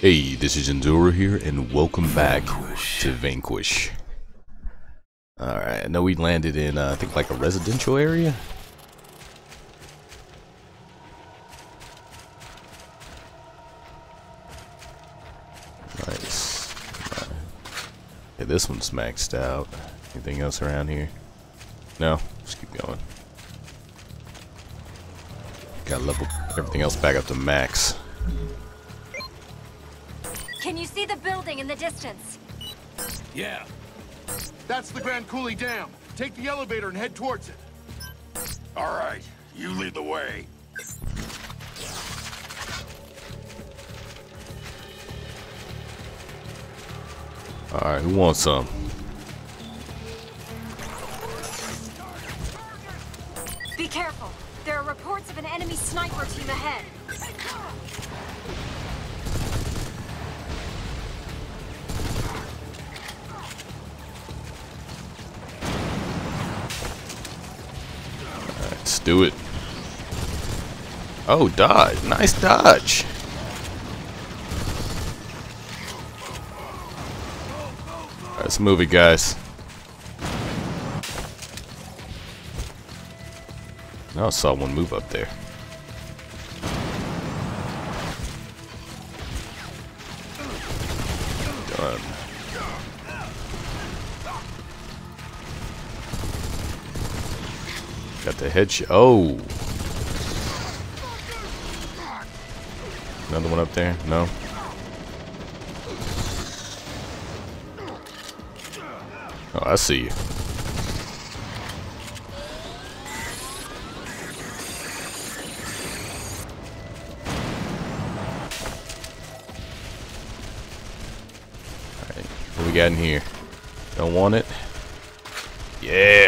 Hey, this is Jinzuro here, and welcome back to Vanquish. Alright, I know we landed in, uh, I think, like a residential area? Nice. Right. Okay, this one's maxed out. Anything else around here? No? Just keep going. Got level everything else back up to max. The building in the distance? Yeah. That's the Grand Coulee Dam. Take the elevator and head towards it. All right. You lead the way. Alright, who wants some? Be careful. There are reports of an enemy sniper team ahead. Do it. Oh, dodge. Nice dodge. Let's move it, guys. I I saw one move up there. Done. Got the headshot. Oh. Another one up there? No. Oh, I see you. Alright, what we got in here? Don't want it? Yeah.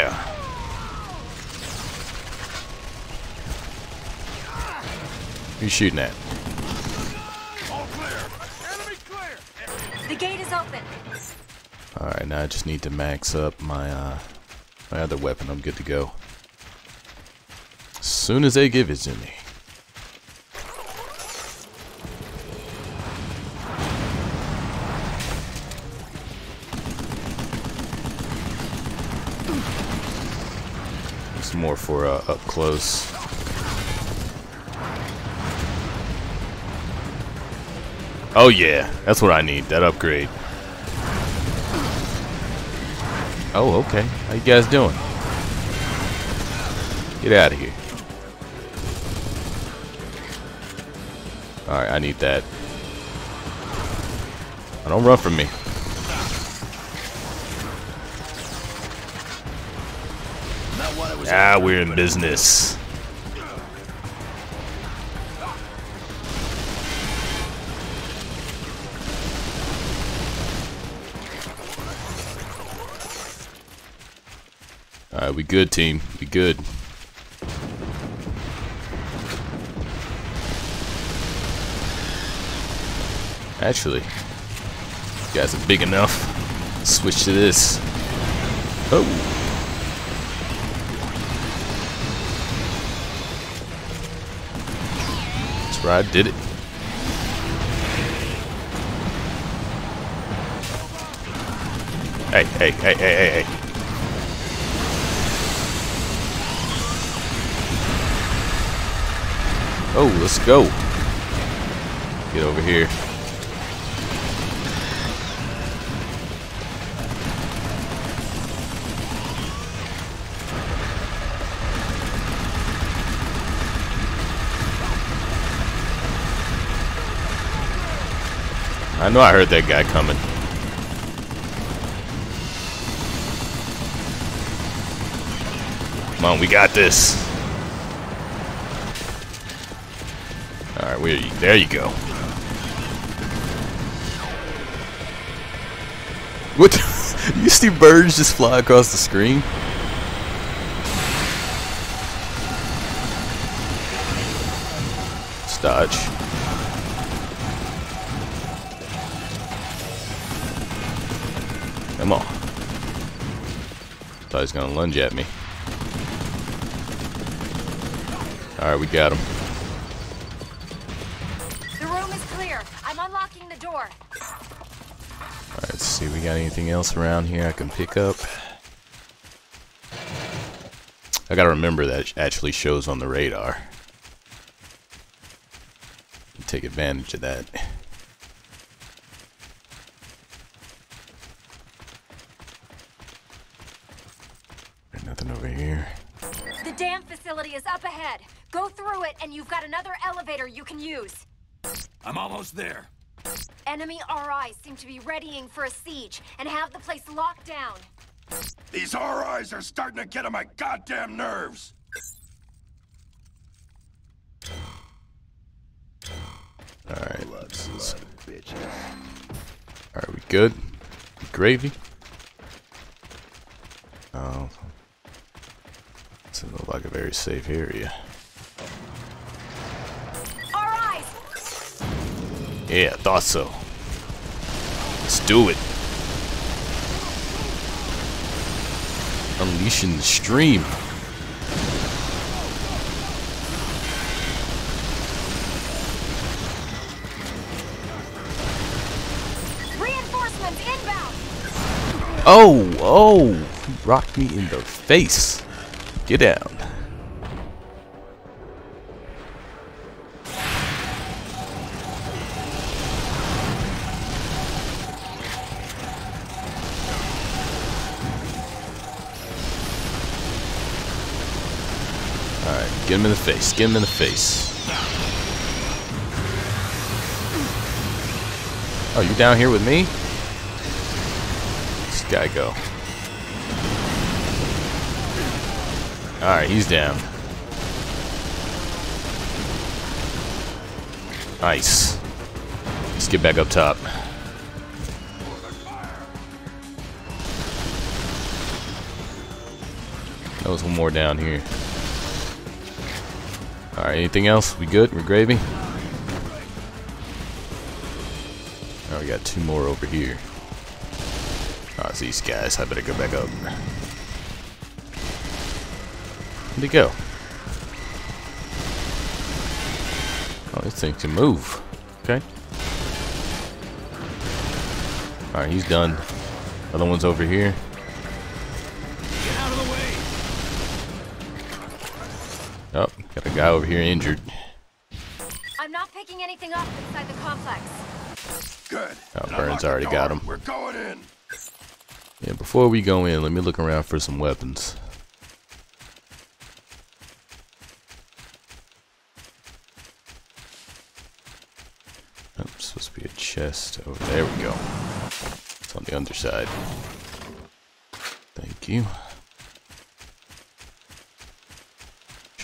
Who you shooting at? All clear. Enemy clear. The gate is open. Alright, now I just need to max up my uh my other weapon. I'm good to go. As soon as they give it to me. Some more for uh, up close. Oh yeah, that's what I need. That upgrade. Oh, okay. How you guys doing? Get out of here. Alright, I need that. I don't run from me. Ah, we're in business. Alright, we good, team. We good. Actually, you guys are big enough. Switch to this. Oh. That's right, did it. Hey, hey, hey, hey, hey, hey. Oh, let's go. Get over here. I know I heard that guy coming. Come on, we got this. Alright, where you? There you go. What? you see birds just fly across the screen? Let's dodge. Come on. Thought gonna lunge at me. Alright, we got him. Got anything else around here I can pick up? I gotta remember that it actually shows on the radar. Take advantage of that. There's nothing over here. The dam facility is up ahead. Go through it, and you've got another elevator you can use. I'm almost there. Enemy RIs seem to be readying for a siege and have the place locked down. These RIs are starting to get on my goddamn nerves. Alright. let's just... Alright, we good? Gravy? Oh. Doesn't look like a very safe area. RIs! Yeah, I thought so. Let's do it. Unleashing the stream. Reinforcements inbound! Oh, oh! He rocked me in the face. Get down. Get him in the face. Get him in the face. Oh, you down here with me? This guy go. Alright, he's down. Nice. Let's get back up top. That was one more down here. Alright, anything else? We good? We're gravy? Oh, we got two more over here. Oh, it's these guys. I better go back up. Where'd he go? Oh, this thing can move. Okay. Alright, he's done. Other one's over here. Got a guy over here injured. I'm not picking anything up inside the complex. Good. Oh, Burns already got him. We're going in. Yeah, before we go in, let me look around for some weapons. Oh, supposed to be a chest. Oh, there we go. It's on the underside. Thank you.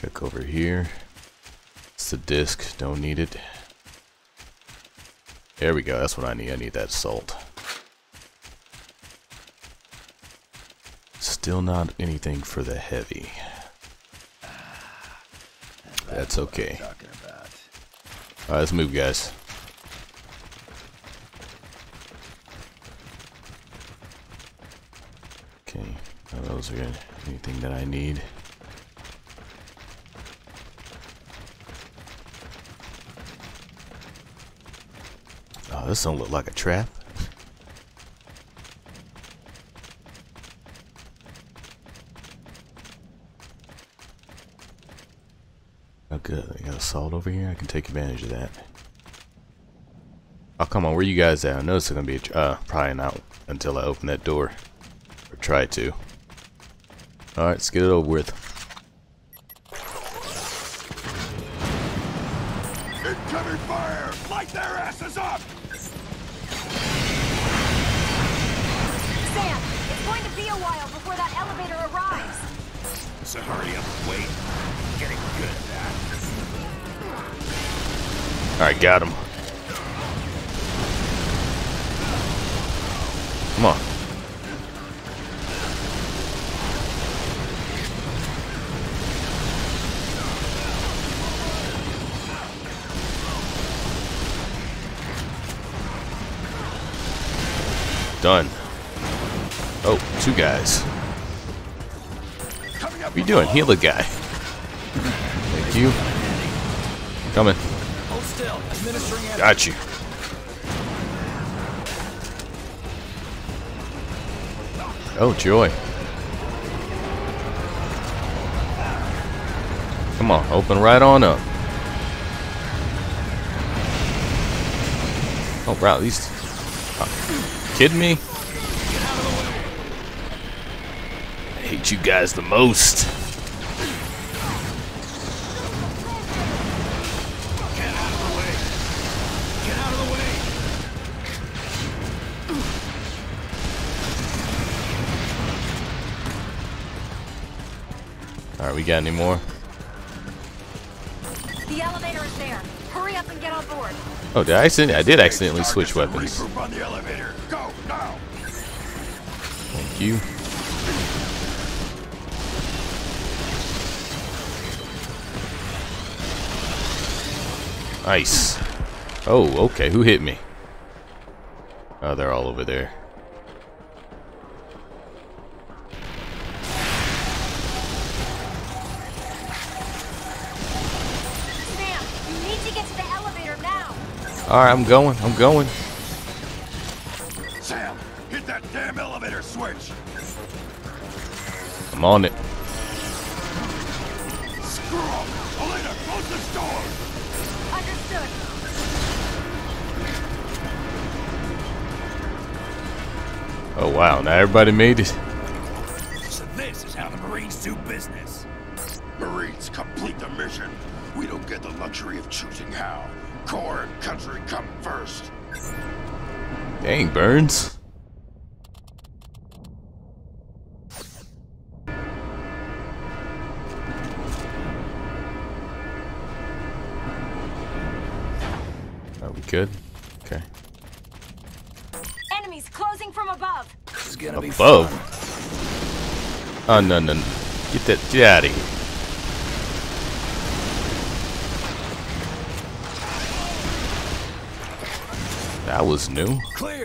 Check over here. It's the disc. Don't need it. There we go. That's what I need. I need that salt. Still not anything for the heavy. That's okay. Alright, let's move, guys. Okay, now those are anything that I need. Oh, this don't look like a trap. Oh, good. I got a salt over here. I can take advantage of that. Oh, come on. Where you guys at? I know it's to be, uh, probably not until I open that door. Or try to. Alright, let's get it over with. What are you doing? Heal the guy. Thank you. Coming. Got you. Oh, joy. Come on, open right on up. Oh, bro, these... Uh, kidding me? I hate you guys the most. Alright, we got any more? The elevator is there. Hurry up and get on board. Oh, did I accidentally? I did accidentally switch weapons. on the elevator. Go now. Thank you. Nice. Oh, okay. Who hit me? Oh, they're all over there. Sam, you need to get to the elevator now. Alright, I'm going. I'm going. Sam, hit that damn elevator switch. I'm on it. Screw 'em. Elena, close this door. Understood. Oh, wow. Now everybody made it. So this is how the Marines do business. Marines, complete the mission. We don't get the luxury of choosing how. Corps and country come first. Dang, Burns. Good? Okay. Enemies closing from above. This is gonna Above? fun. Oh, no, no, no. Get that, get out of here. That was new. Clear.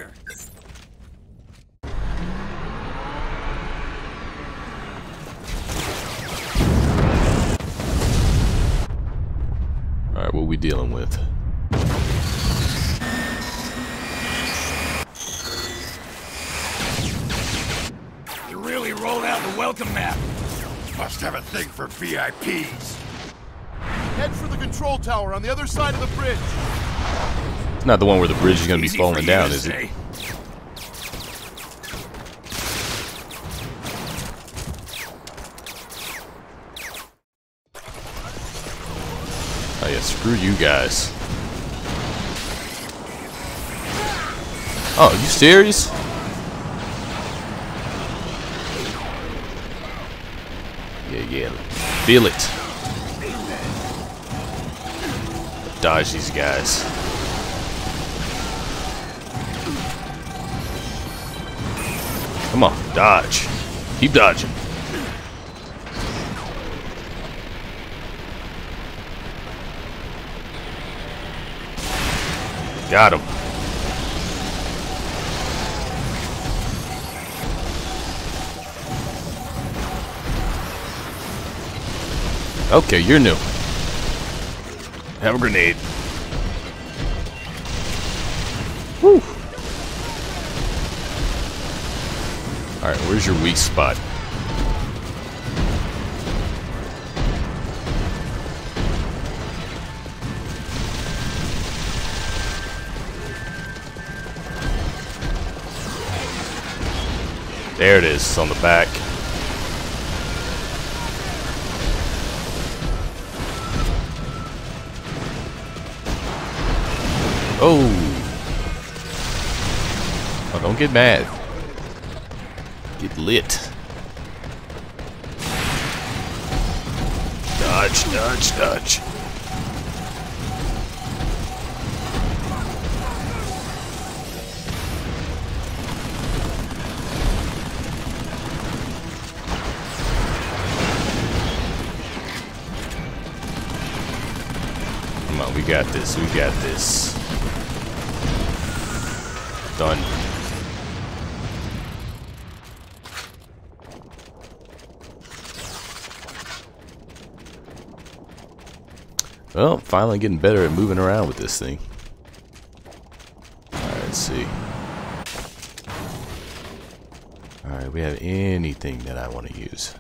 VIPs. Head for the control tower on the other side of the bridge. It's not the one where the bridge is gonna be falling down, to is it? Oh yeah, screw you guys. Oh, you serious? Yeah, yeah. Feel it. Dodge these guys. Come on, dodge. Keep dodging. Got him. Okay, you're new. Have a grenade. Woo. Alright, where's your weak spot? There it is, on the back. Oh. Oh, don't get mad. Get lit. Dodge, dodge, dodge. Come on, we got this, we got this. Done. Well, finally getting better at moving around with this thing. Alright, let's see. Alright, we have anything that I want to use.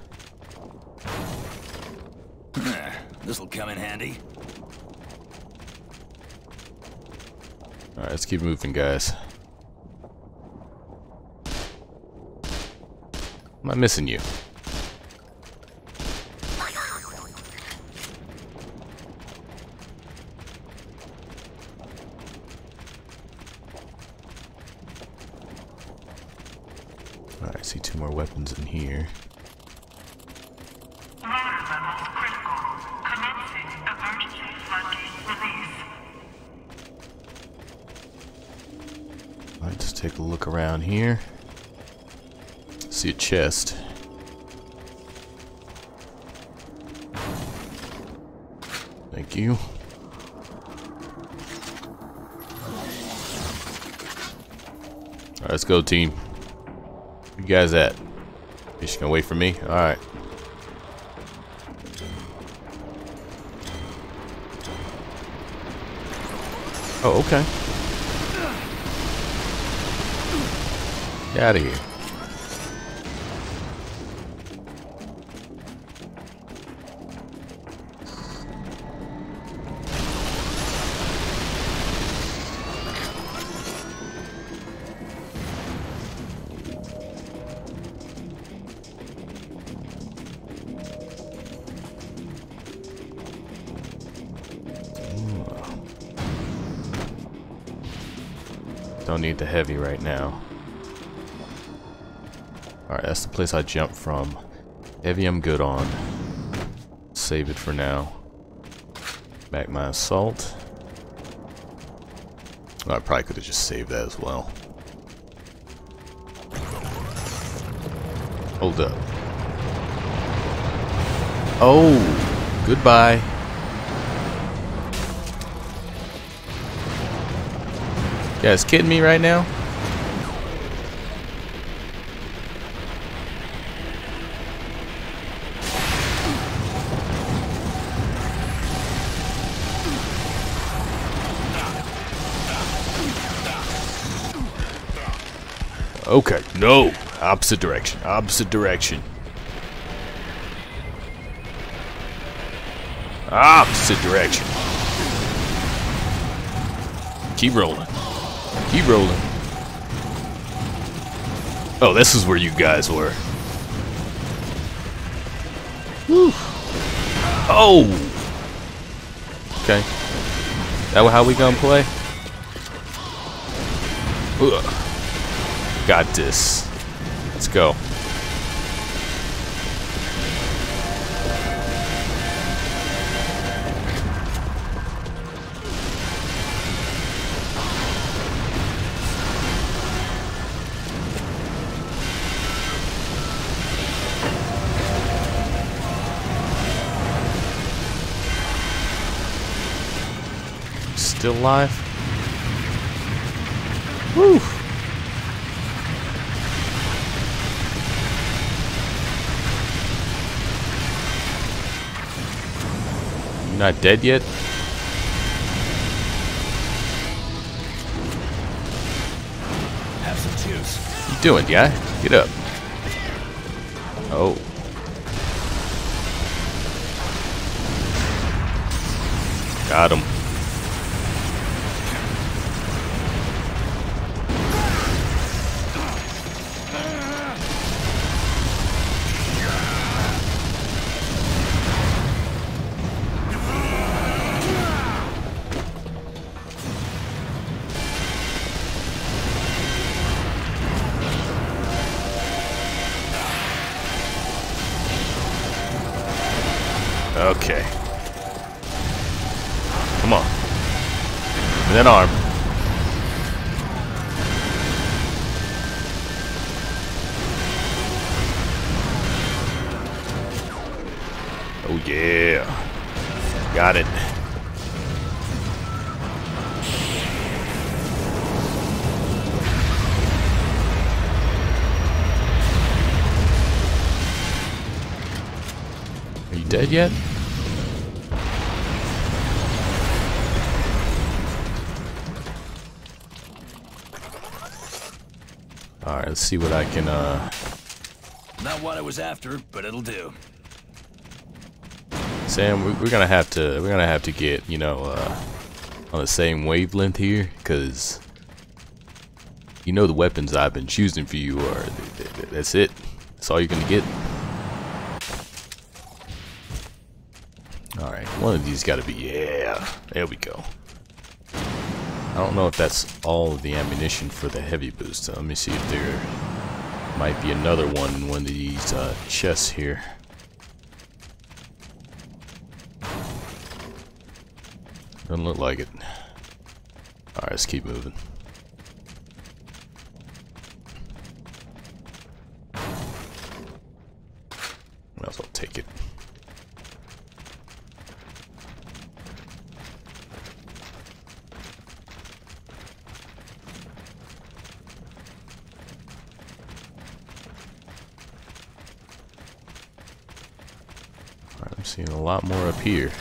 This'll come in handy. Alright, let's keep moving, guys. Am I missing you? I see two more weapons in here. Alright, let's take a look around here. See a chest. Thank you. Alright, let's go, team. Where you guys at? You just gonna wait for me? Alright. Oh, okay. Get out of here. Heavy right now. Alright, that's the place I jumped from. Heavy I'm good on. Save it for now. Back my assault. I probably could have just saved that as well. Hold up. Oh, goodbye. You guys kidding me right now? Okay, no. Opposite direction. Opposite direction. Opposite direction. Keep rolling. Keep rolling. Oh, this is where you guys were. Whew. Oh! Okay. That how we gonna play? Ugh. Got this. Let's go. Still alive? Woo! You not dead yet? Have some juice. You doing, guy? Get up. Oh. Got him. Dead yet? Alright, let's see what I can uh Not what I was after, but it'll do. Sam, we- we're gonna have to we're gonna have to get you know uh, on the same wavelength here, cause you know the weapons I've been choosing for you are th- th- th- that's it. That's all you're gonna get. One of these got to be yeah. There we go. I don't know if that's all of the ammunition for the heavy boost. Let me see if there might be another one in one of these uh, chests here. Doesn't look like it. Alright, let's keep moving. Might as well take it. Seeing a lot more up here.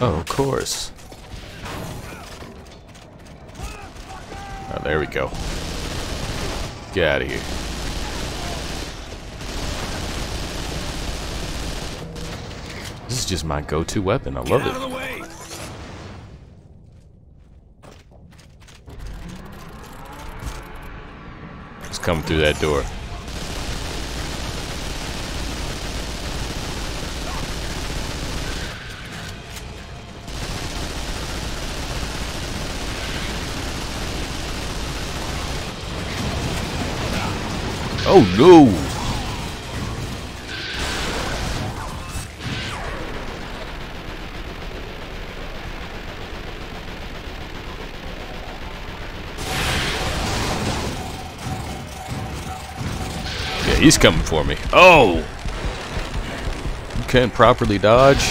Oh, of course. Oh, there we go. Get out of here. This is just my go-to weapon. I love it. Coming through that door. Oh no! He's coming for me. Oh! You can't properly dodge.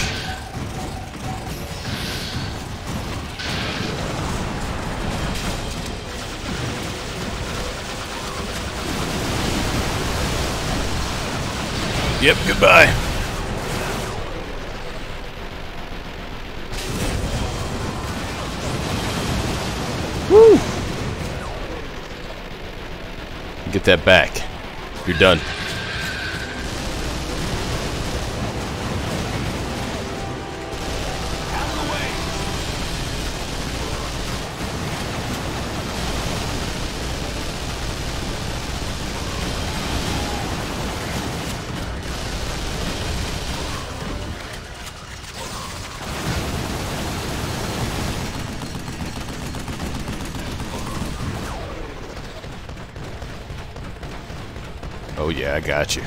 Yep, goodbye. Woo! Get that back. You're done. I got you.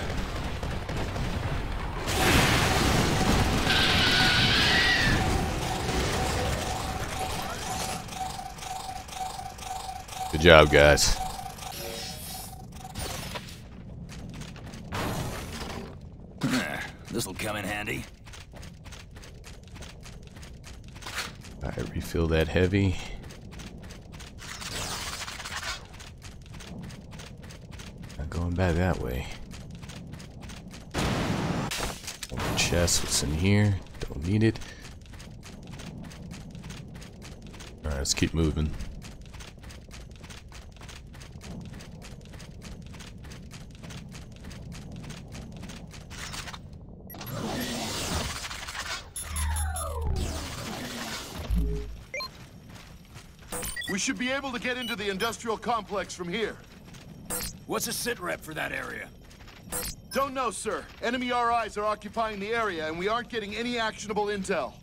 Good job, guys. This'll come in handy. Alright, refill that heavy. Not going back that way. Open what's in here? Don't need it. Alright, let's keep moving. We should be able to get into the industrial complex from here. What's a sit rep for that area? Don't know, sir. Enemy RIs are occupying the area, and we aren't getting any actionable intel.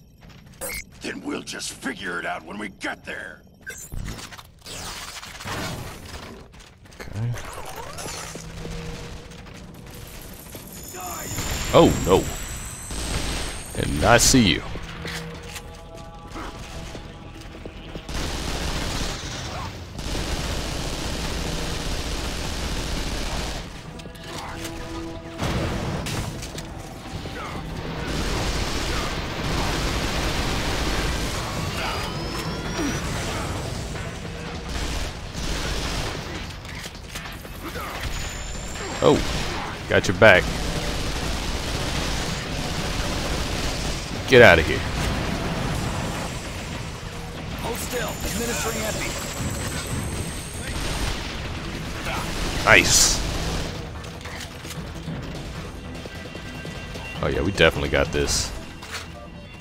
Then we'll just figure it out when we get there. Okay. Oh no. And I see you. Got your back. Get out of here. Hold still. Administering epi. Nice. Oh yeah, we definitely got this.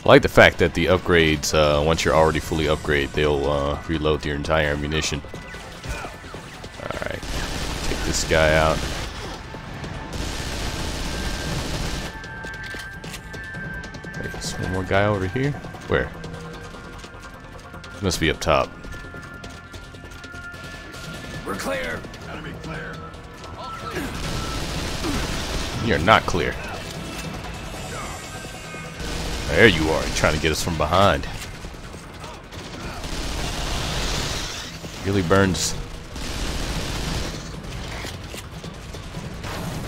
I like the fact that the upgrades, uh, once you're already fully upgraded, they'll uh, reload your entire ammunition. Alright, take this guy out. There's one more guy over here? Where? Must be up top. We're clear. Enemy clear. You're not clear. There you are, trying to get us from behind. Really Burns.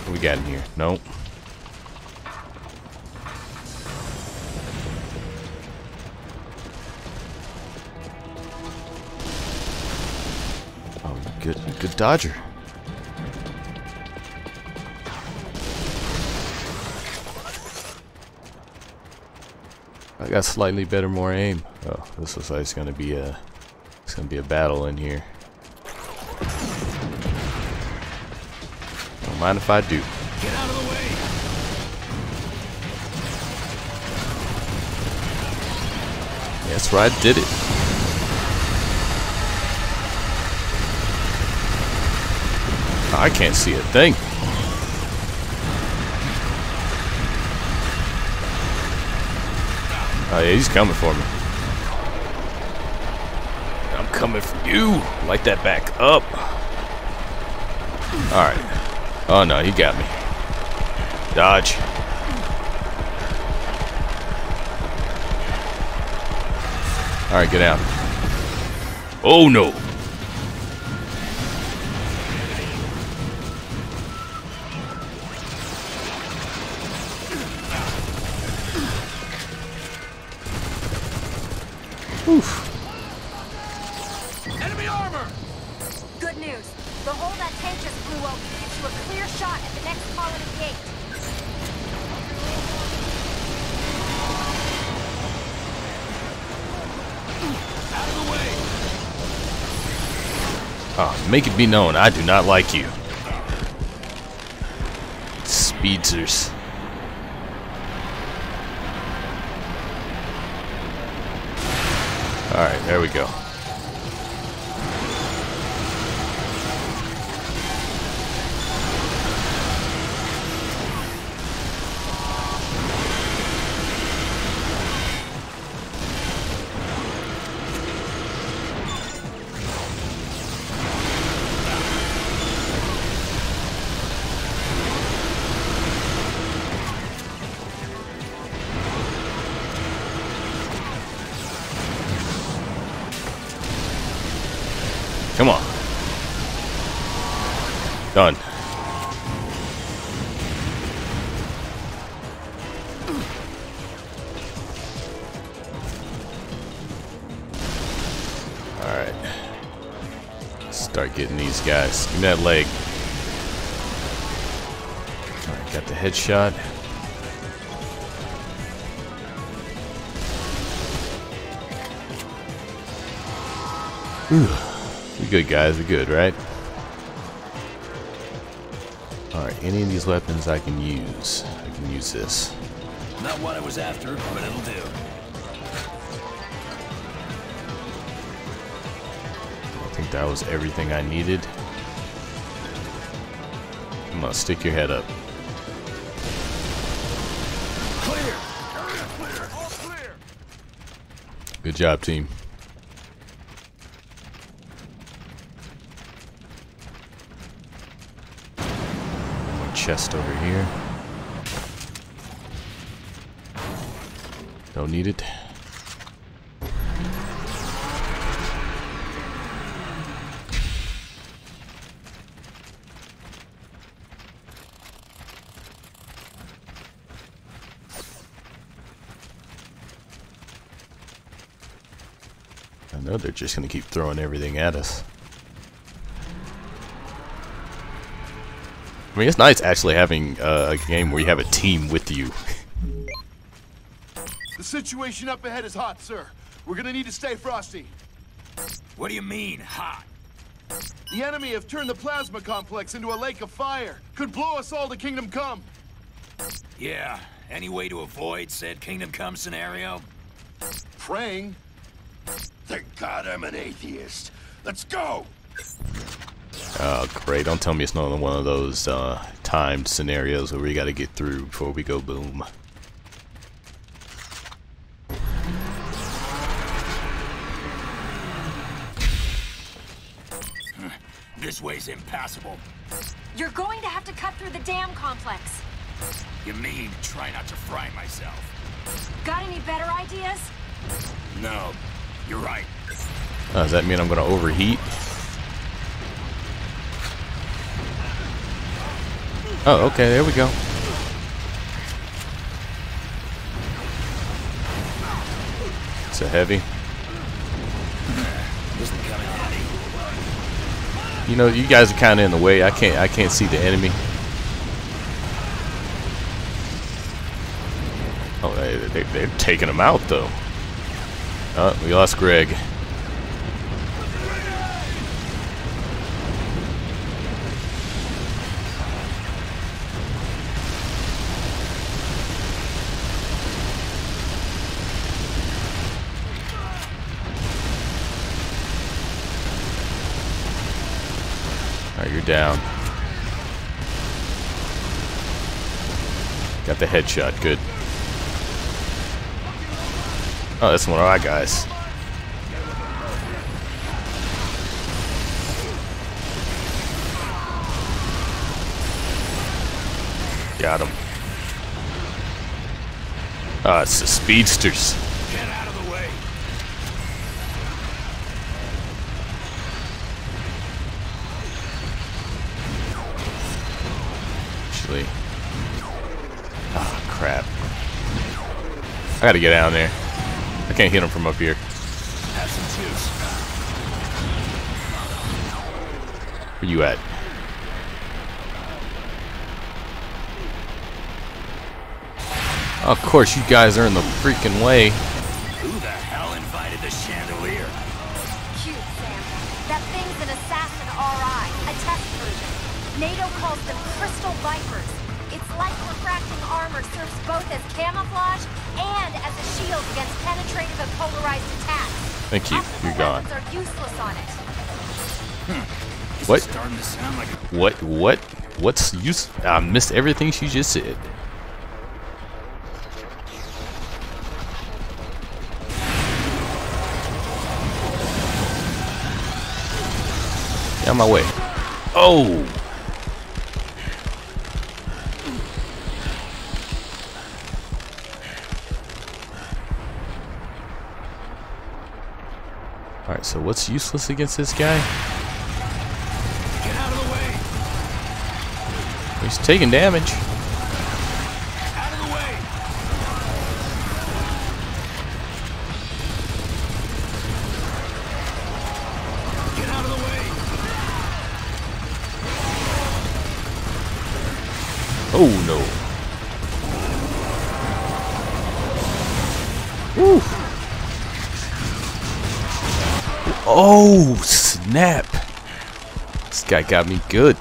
What we got in here? Nope. Good, dodger. I got slightly better, more aim. Oh, this looks like it's gonna be a, it's gonna be a battle in here. Don't mind if I do. Get out of the way. That's right, I did it. I can't see a thing. Oh yeah, he's coming for me. I'm coming for you. Light that back up. Alright. Oh no, he got me. Dodge. Alright, get out. Oh no. Make it be known, I do not like you. Speedzers. Alright, there we go. Done. Alright. Start getting these guys. Give me that leg. Alright, got the headshot. We good, guys. We good, right? Any of these weapons I can use. I can use this. Not what I was after, but it'll do. I think that was everything I needed. Come on, stick your head up. Clear. Clear. All clear. Good job, team. Chest over here. Don't need it. I know they're just gonna keep throwing everything at us. I mean, it's nice actually having uh, a game where you have a team with you. The situation up ahead is hot, sir. We're gonna need to stay frosty. What do you mean, hot? The enemy have turned the plasma complex into a lake of fire. Could blow us all to Kingdom Come. Yeah, any way to avoid said Kingdom Come scenario? Praying. Thank God I'm an atheist. Let's go! Oh, great. Don't tell me it's another one of those uh, timed scenarios where we gotta get through before we go boom. This way's impassable. You're going to have to cut through the dam complex. You mean try not to fry myself? Got any better ideas? No, you're right. Uh, does that mean I'm gonna overheat? Oh, okay, there we go. It's a heavy. You know, you guys are kind of in the way. I can't, I can't see the enemy. Oh, they, they, they're taking him out though. Oh, we lost Greg. Down. Got the headshot, good. Oh, that's one of our guys. Got him. Ah, it's the speedsters. I gotta get down there. I can't hit him from up here. Have some juice. Where you at? Of course, you guys are in the freaking way. Who the hell invited the chandelier? Cute, Sam. That thing's an Assassin RI, a test version. NATO calls them Crystal Vipers. Its light refracting armor serves both as camouflage and as a shield against penetrative and polarized attacks. Thank you. Optical You're gone. weapons are useless on it. Hmm. This What? is starting to sound like a What? What? What's use? I missed everything she just said. Get out of my way. Oh! So what's useless against this guy? Get out of the way! He's taking damage. Oh snap. This guy got me good.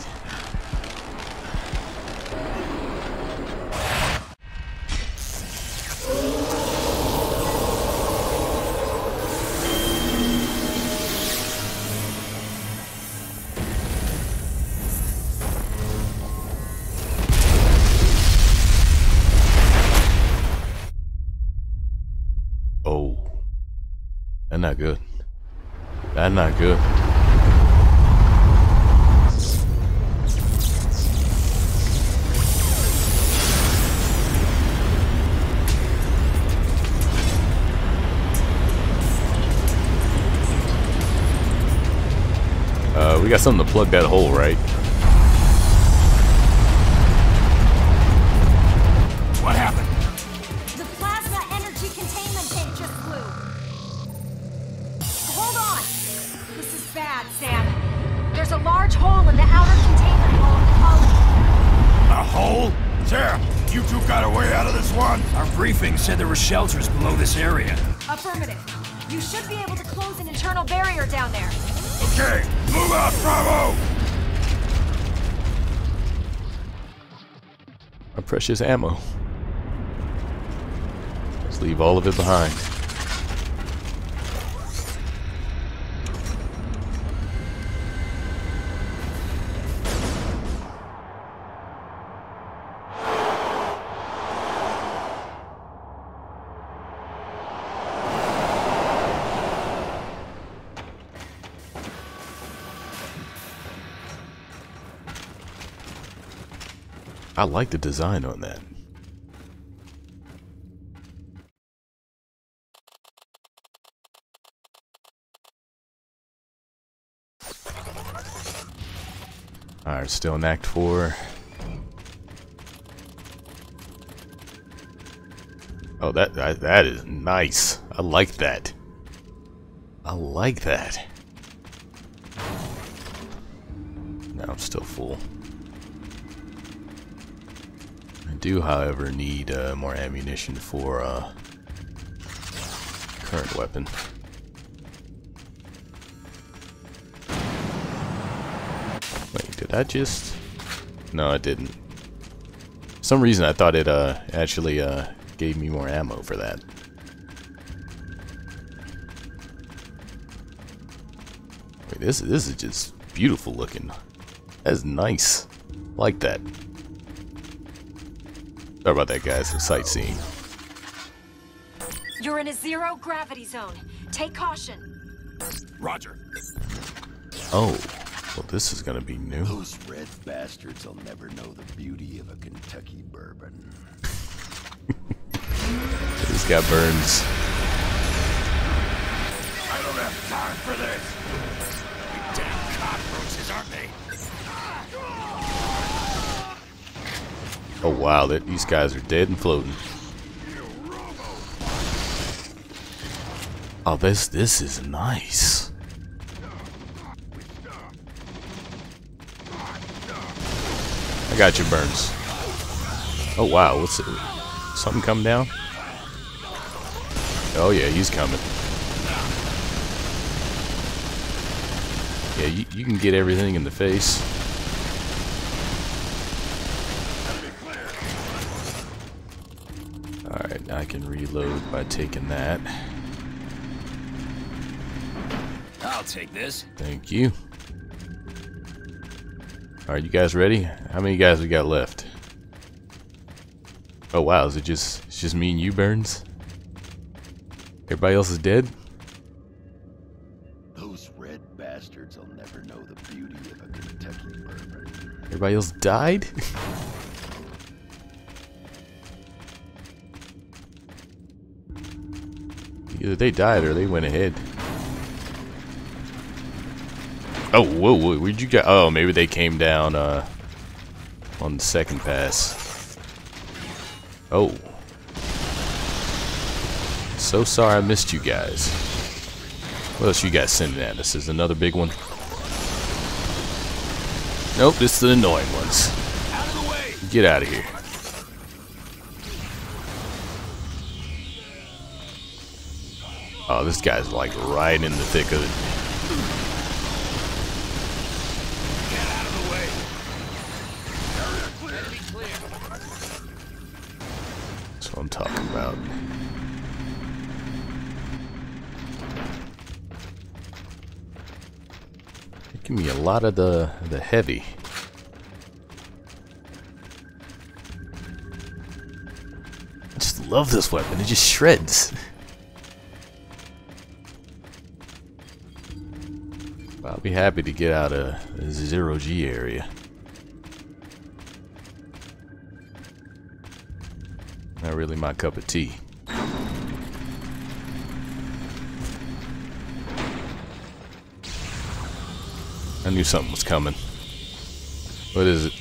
That's not good. Uh, we got something to plug that hole, right? Were shelters below this area. Affirmative. You should be able to close an internal barrier down there. Okay, move out, Bravo! My precious ammo. Let's leave all of it behind. I like the design on that. Alright, still in Act 4. Oh, that, that that is nice. I like that. I like that. Now I'm still full. I do, however, need uh, more ammunition for uh, current weapon. Wait, did I just? No, I didn't. For some reason I thought it uh, actually uh, gave me more ammo for that. Wait, this this is just beautiful looking. That's nice. Like that. Sorry about that, guys. It's sightseeing. You're in a zero gravity zone. Take caution. Roger. Oh, well, this is gonna be new. Those red bastards will never know the beauty of a Kentucky bourbon. This guy burns. I don't have time for this! Damn cockroaches, aren't they? Oh wow, that these guys are dead and floating. Oh, this this is nice. I got you, Burns. Oh wow, what's it? Something come down? Oh yeah, he's coming. Yeah, you, you can get everything in the face. Now I can reload by taking that. I'll take this. Thank you. Alright, you guys ready? How many guys we got left? Oh wow, is it just it's just me and you, Burns? Everybody else is dead? Those red bastards will never know the beauty of a Kentucky bourbon. Everybody else died? Either they died or they went ahead. Oh, whoa, whoa, where'd you go? Oh, maybe they came down uh, on the second pass. Oh. So sorry I missed you guys. What else you guys sending at us? Is another big one? Nope, it's the annoying ones. Get out of here. Oh, this guy's like right in the thick of it. Get out of the way! Clear. That's what I'm talking about. Give me a lot of the the heavy. I just love this weapon. It just shreds. happy to get out of the zero G area. Not really my cup of tea. I knew something was coming. What is it?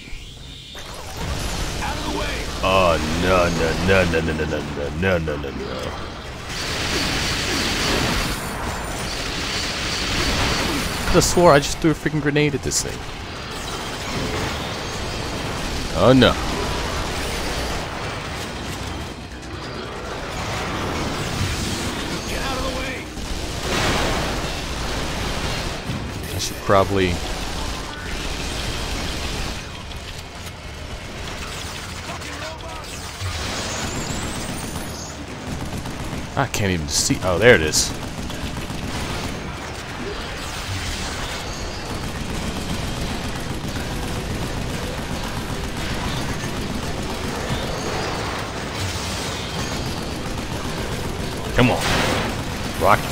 Out of the way! Oh no no no no no no no no no no no. have swore I just threw a freaking grenade at this thing. Oh no. Get out of the way. I should probably I can't even see. Oh, there it is.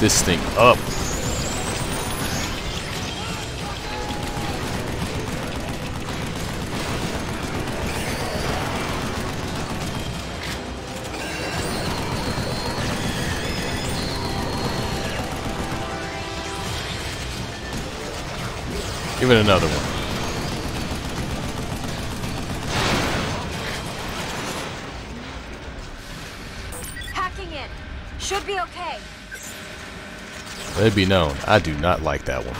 This thing up. Give it another one. Hacking in. Should be okay. Let it be known, I do not like that one.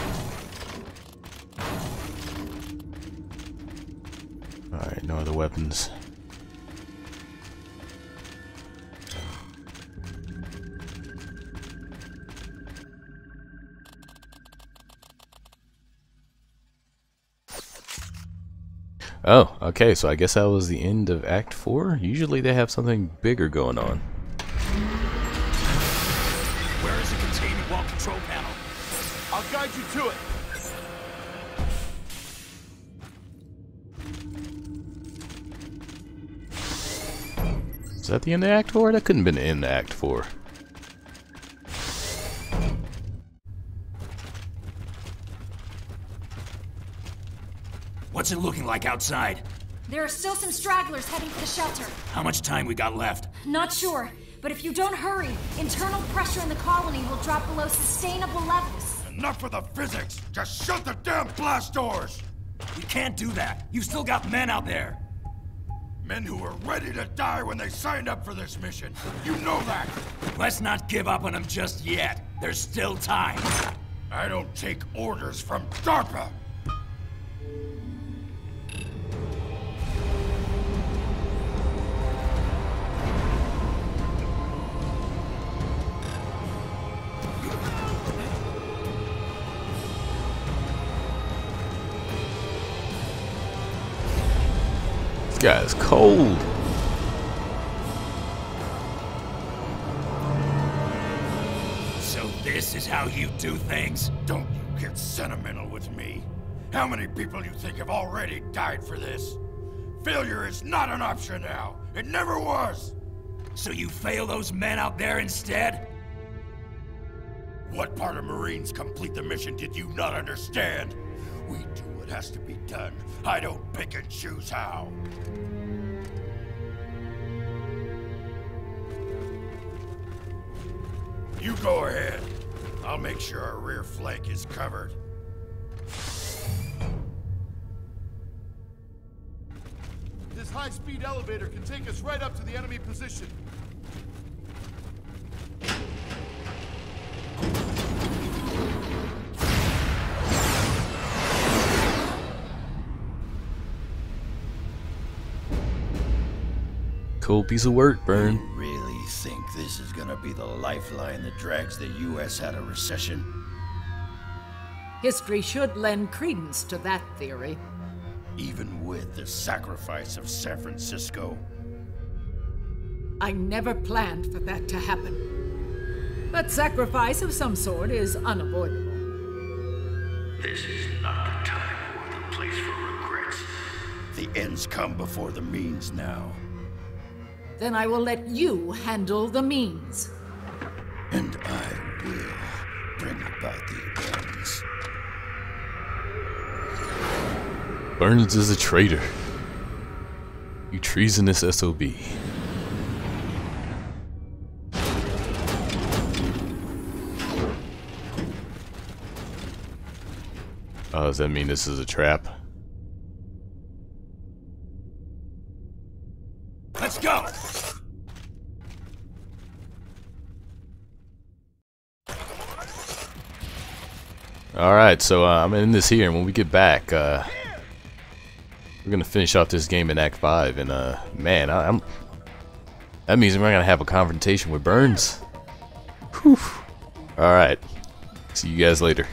Alright, no other weapons. Oh, okay, so I guess that was the end of Act 4? Usually they have something bigger going on. That the end of Act 4? That couldn't have been the end of Act 4. What's it looking like outside? There are still some stragglers heading for the shelter. How much time we got left? Not sure, but if you don't hurry, internal pressure in the colony will drop below sustainable levels. Enough of the physics! Just shut the damn blast doors! We can't do that. You've still got men out there. Men who were ready to die when they signed up for this mission. You know that! Let's not give up on them just yet. There's still time. I don't take orders from DARPA! This guy is cold. So this is how you do things? Don't you get sentimental with me. How many people you think have already died for this? Failure is not an option now. It never was. So you fail those men out there instead? What part of Marines complete the mission did you not understand? We do what has to be done. I don't pick and choose how. You go ahead. I'll make sure our rear flank is covered. This high-speed elevator can take us right up to the enemy position. Cool piece of work, Burn. You really think this is gonna be the lifeline that drags the U.S. out of recession? History should lend credence to that theory. Even with the sacrifice of San Francisco? I never planned for that to happen. But sacrifice of some sort is unavoidable. This is not the time or the place for regrets. The ends come before the means now. Then I will let you handle the means. And I will bring about the ends. Burns is a traitor. You treasonous SOB. Oh, does that mean this is a trap? Alright, so uh, I'm in this here, and when we get back, uh, we're gonna finish off this game in Act 5, and uh, man, I, I'm... That means we're gonna have a confrontation with Burns. Whew. Alright, see you guys later.